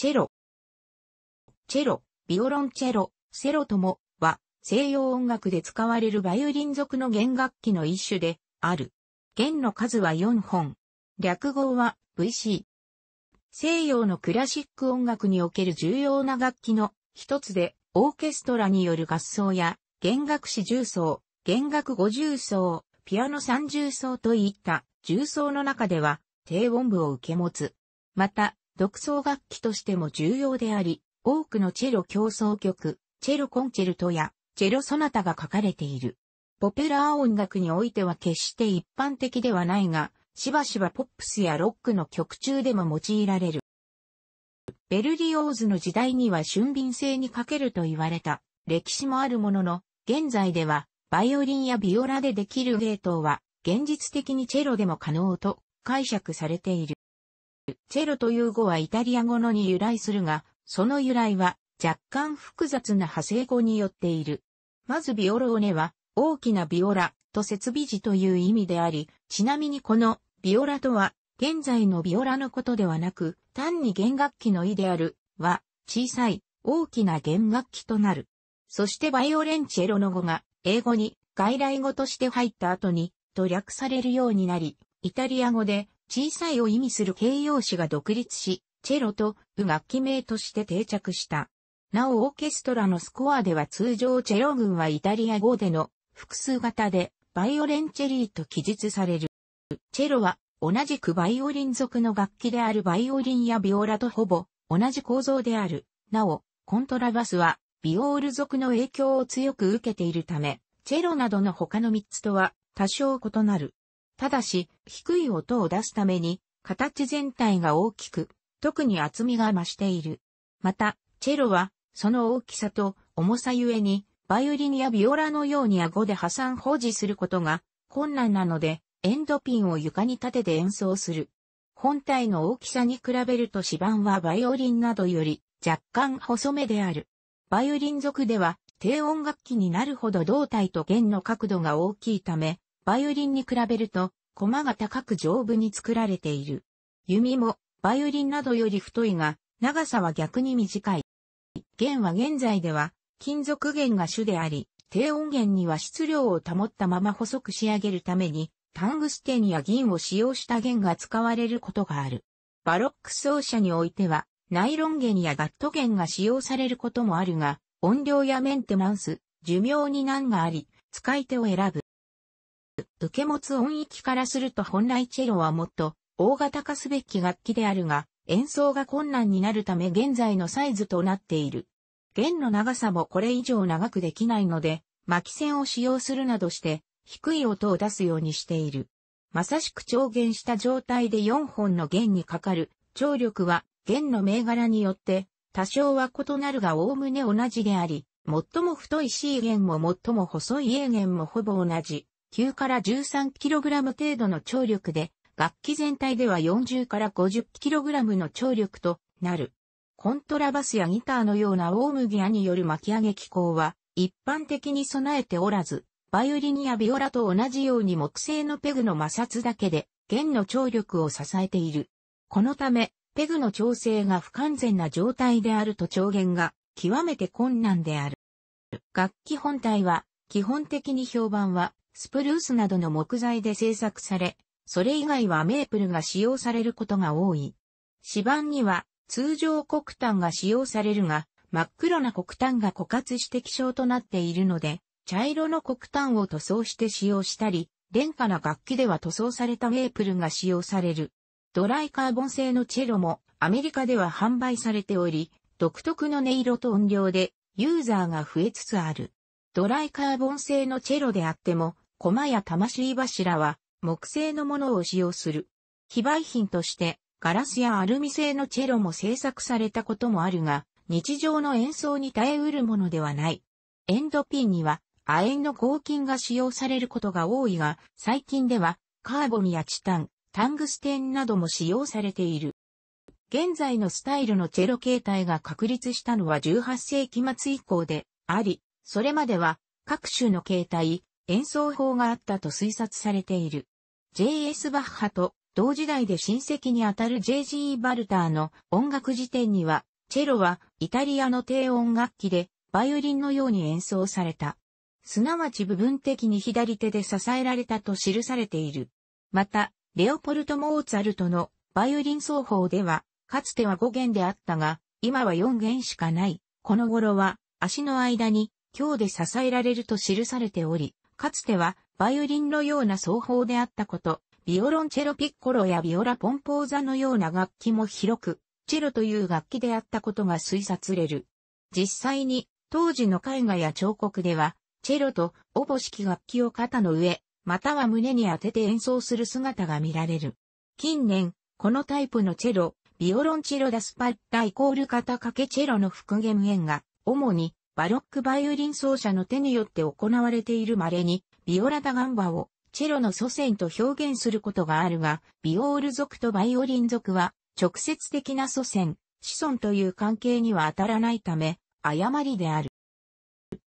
チェロ。チェロ、ビオロンチェロ、セロともは西洋音楽で使われるバイオリン属の弦楽器の一種である。弦の数は4本。略号は VC。西洋のクラシック音楽における重要な楽器の一つで、オーケストラによる合奏や弦楽四重奏、弦楽五重奏、ピアノ三重奏といった重奏の中では低音部を受け持つ。また、独奏楽器としても重要であり、多くのチェロ競奏曲、チェロコンチェルトやチェロソナタが書かれている。ポピュラー音楽においては決して一般的ではないが、しばしばポップスやロックの曲中でも用いられる。ベルリオーズの時代には俊敏性に欠けると言われた歴史もあるものの、現在ではバイオリンやビオラでできるゲートは現実的にチェロでも可能と解釈されている。チェロという語はイタリア語のに由来するが、その由来は若干複雑な派生語によっている。まずビオローネは大きなビオラと設備時という意味であり、ちなみにこのビオラとは、現在のビオラのことではなく、単に弦楽器の意である、は、小さい、大きな弦楽器となる。そしてバイオレンチェロの語が、英語に外来語として入った後に、と略されるようになり、イタリア語で小さいを意味する形容詞が独立し、チェロとウ楽器名として定着した。なおオーケストラのスコアでは通常チェロ群はイタリア語での複数型でバイオレンチェリーと記述される。チェロは同じくバイオリン属の楽器であるバイオリンやビオラとほぼ同じ構造である。なお、コントラバスはビオール属の影響を強く受けているため、チェロなどの他の3つとは多少異なる。ただし、低い音を出すために、形全体が大きく、特に厚みが増している。また、チェロは、その大きさと重さゆえに、バイオリンやビオラのように顎で破産保持することが困難なので、エンドピンを床に立てて演奏する。本体の大きさに比べると指板はバイオリンなどより若干細めである。バイオリン属では低音楽器になるほど胴体と弦の角度が大きいため、バイオリンに比べると駒が高く丈夫に作られている。弓もバイオリンなどより太いが、長さは逆に短い。弦は現在では金属弦が主であり、低音源には質量を保ったまま細く仕上げるためにタングステンや銀を使用した弦が使われることがある。バロック奏者においては、ナイロン弦やガット弦が使用されることもあるが、音量やメンテナンス、寿命に難があり、使い手を選ぶ。受け持つ音域からすると本来チェロはもっと大型化すべき楽器であるが、演奏が困難になるため現在のサイズとなっている。弦の長さもこれ以上長くできないので、巻き線を使用するなどして低い音を出すようにしている。まさしく調弦した状態で4本の弦にかかる張力は弦の銘柄によって多少は異なるが概ね同じであり、最も太い C 弦も最も細い A 弦もほぼ同じ、9から 13kg 程度の張力で、楽器全体では40から 50kg の張力となる。コントラバスやギターのような大麦屋による巻き上げ機構は一般的に備えておらず、バイオリンやビオラと同じように木製のペグの摩擦だけで弦の張力を支えている。このため、ペグの調整が不完全な状態であると調弦が極めて困難である。楽器本体は基本的に評判はスプルースなどの木材で製作され、それ以外はメープルが使用されることが多い。指板には通常黒炭が使用されるが、真っ黒な黒炭が枯渇して希少となっているので、茶色の黒炭を塗装して使用したり、廉価な楽器では塗装されたメープルが使用される。ドライカーボン製のチェロもアメリカでは販売されており、独特の音色と音量でユーザーが増えつつある。ドライカーボン製のチェロであっても、駒や魂柱は木製のものを使用する。非売品としてガラスやアルミ製のチェロも製作されたこともあるが、日常の演奏に耐えうるものではない。エンドピンには亜鉛の合金が使用されることが多いが、最近ではカーボンやチタン、タングステンなども使用されている。現在のスタイルのチェロ形態が確立したのは18世紀末以降であり、それまでは各種の形態、演奏法があったと推察されている。J.S. バッハと同時代で親戚にあたる J.G. バルターの音楽辞典には、チェロはイタリアの低音楽器でバイオリンのように演奏された。すなわち部分的に左手で支えられたと記されている。また、レオポルト・モーツァルトのバイオリン奏法では、かつては5弦であったが、今は4弦しかない。この頃は、足の間に強で支えられると記されており、かつてはバイオリンのような奏法であったこと、ビオロンチェロピッコロやビオラポンポーザのような楽器も広く、チェロという楽器であったことが推察れる。実際に、当時の絵画や彫刻では、チェロとオボ式楽器を肩の上、または胸に当てて演奏する姿が見られる。近年、このタイプのチェロ、ビオロンチェロダスパッタイコール肩掛けチェロの復元演が、主にバロックバイオリン奏者の手によって行われている稀に、ビオラダガンバをチェロの祖先と表現することがあるが、ビオール族とバイオリン族は直接的な祖先、子孫という関係には当たらないため、誤りである。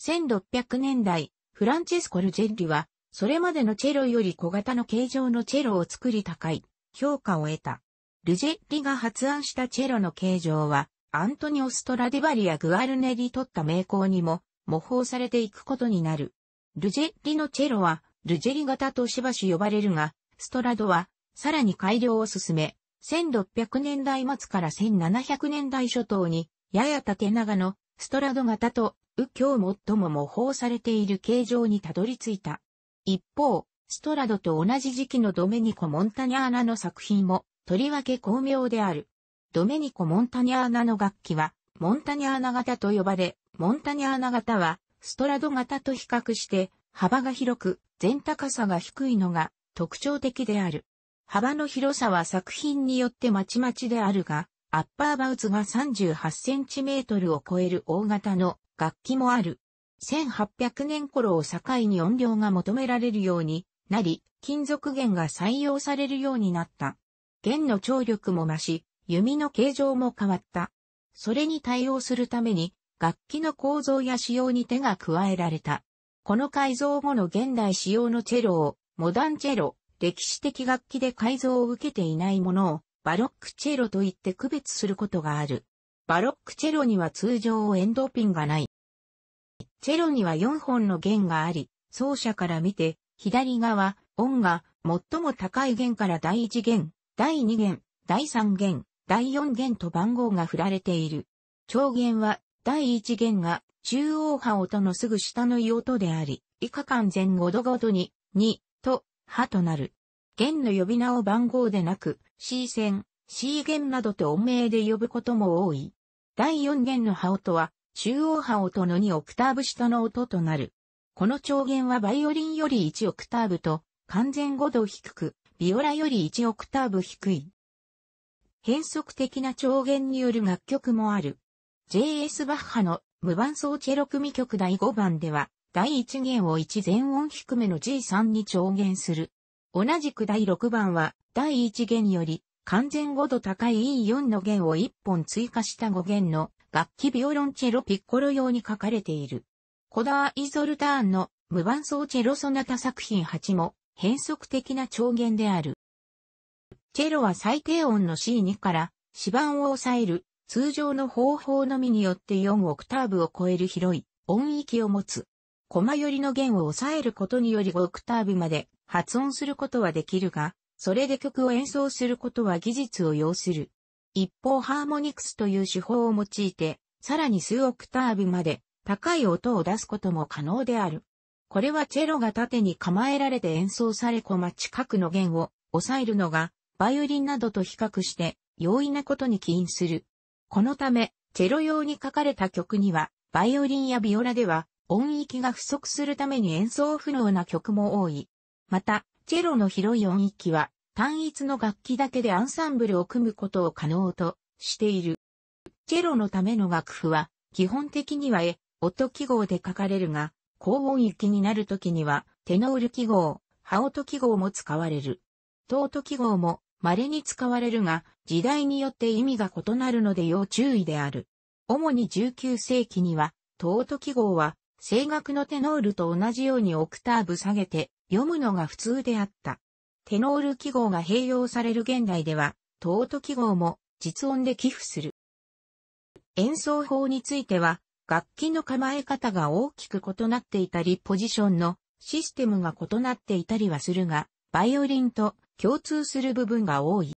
1600年代、フランチェスコ・ルジェッリは、それまでのチェロより小型の形状のチェロを作り高い評価を得た。ルジェッリが発案したチェロの形状は、アントニオ・ストラディバリやグアルネリ取った名工にも模倣されていくことになる。ルジェッリのチェロは、ルジェリ型としばし呼ばれるが、ストラドは、さらに改良を進め、1600年代末から1700年代初頭に、やや縦長のストラド型と、右京最も模倣されている形状にたどり着いた。一方、ストラドと同じ時期のドメニコ・モンタニャーナの作品も、とりわけ巧妙である。ドメニコ・モンタニャーナの楽器は、モンタニャーナ型と呼ばれ、モンタニャーナ型は、ストラド型と比較して、幅が広く、全高さが低いのが特徴的である。幅の広さは作品によってまちまちであるが、アッパーバウツが38センチメートルを超える大型の楽器もある。1800年頃を境に音量が求められるようになり、金属弦が採用されるようになった。弦の張力も増し、弓の形状も変わった。それに対応するために、楽器の構造や仕様に手が加えられた。この改造後の現代仕様のチェロを、モダンチェロ、歴史的楽器で改造を受けていないものを、バロックチェロと言って区別することがある。バロックチェロには通常エンドピンがない。チェロには4本の弦があり、奏者から見て、左側、音が最も高い弦から第1弦、第2弦、第3弦、第4弦と番号が振られている。長弦は第1弦が中央波音のすぐ下の異音であり、以下間前後度ごとに、2と、波となる。弦の呼び名を番号でなく、C 線、C 弦などと音名で呼ぶことも多い。第4弦の波音は、中央波音の2オクターブ下の音となる。この長弦はバイオリンより1オクターブと、完全5度低く、ビオラより1オクターブ低い。変則的な長弦による楽曲もある。J.S. バッハの無伴奏チェロ組曲第5番では、第1弦を1全音低めの G3 に調弦する。同じく第6番は、第1弦より完全5度高い E4 の弦を1本追加した5弦の楽器ビオロンチェロピッコロ用に書かれている。コダー・イゾルターンの無伴奏チェロソナタ作品8も変則的な調弦である。チェロは最低音の C2 から指板を抑える通常の方法のみによって4オクターブを超える広い音域を持つ。コマ寄りの弦を抑えることにより5オクターブまで発音することはできるが、それで曲を演奏することは技術を要する。一方ハーモニクスという手法を用いて、さらに数オクターブまで高い音を出すことも可能である。これはチェロが縦に構えられて演奏されコマ近くの弦を抑えるのが、バイオリンなどと比較して容易なことに起因する。このため、チェロ用に書かれた曲には、バイオリンやビオラでは音域が不足するために演奏不能な曲も多い。また、チェロの広い音域は単一の楽器だけでアンサンブルを組むことを可能としている。チェロのための楽譜は基本的には絵、音記号で書かれるが、高音域になるときにはテノール記号、ハ音記号も使われる。トート記号も稀に使われるが、時代によって意味が異なるので要注意である。主に19世紀には、トート記号は、声楽のテノールと同じようにオクターブ下げて読むのが普通であった。テノール記号が併用される現代では、トート記号も実音で寄付する。演奏法については、楽器の構え方が大きく異なっていたり、ポジションのシステムが異なっていたりはするが、バイオリンと共通する部分が多い。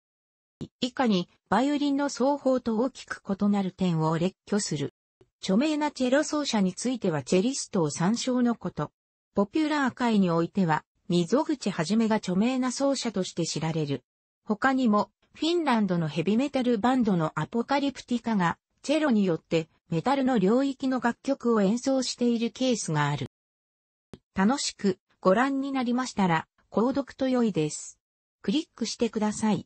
以下に、バイオリンの奏法と大きく異なる点を列挙する。著名なチェロ奏者についてはチェリストを参照のこと。ポピュラー界においては、溝口はじめが著名な奏者として知られる。他にも、フィンランドのヘビメタルバンドのアポカリプティカが、チェロによってメタルの領域の楽曲を演奏しているケースがある。楽しくご覧になりましたら、購読と良いです。クリックしてください。